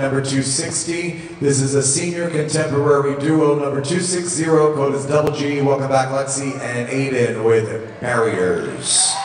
Number 260, this is a senior contemporary duo. Number 260, code is double G. Welcome back, Lexy and Aydin with Barriers.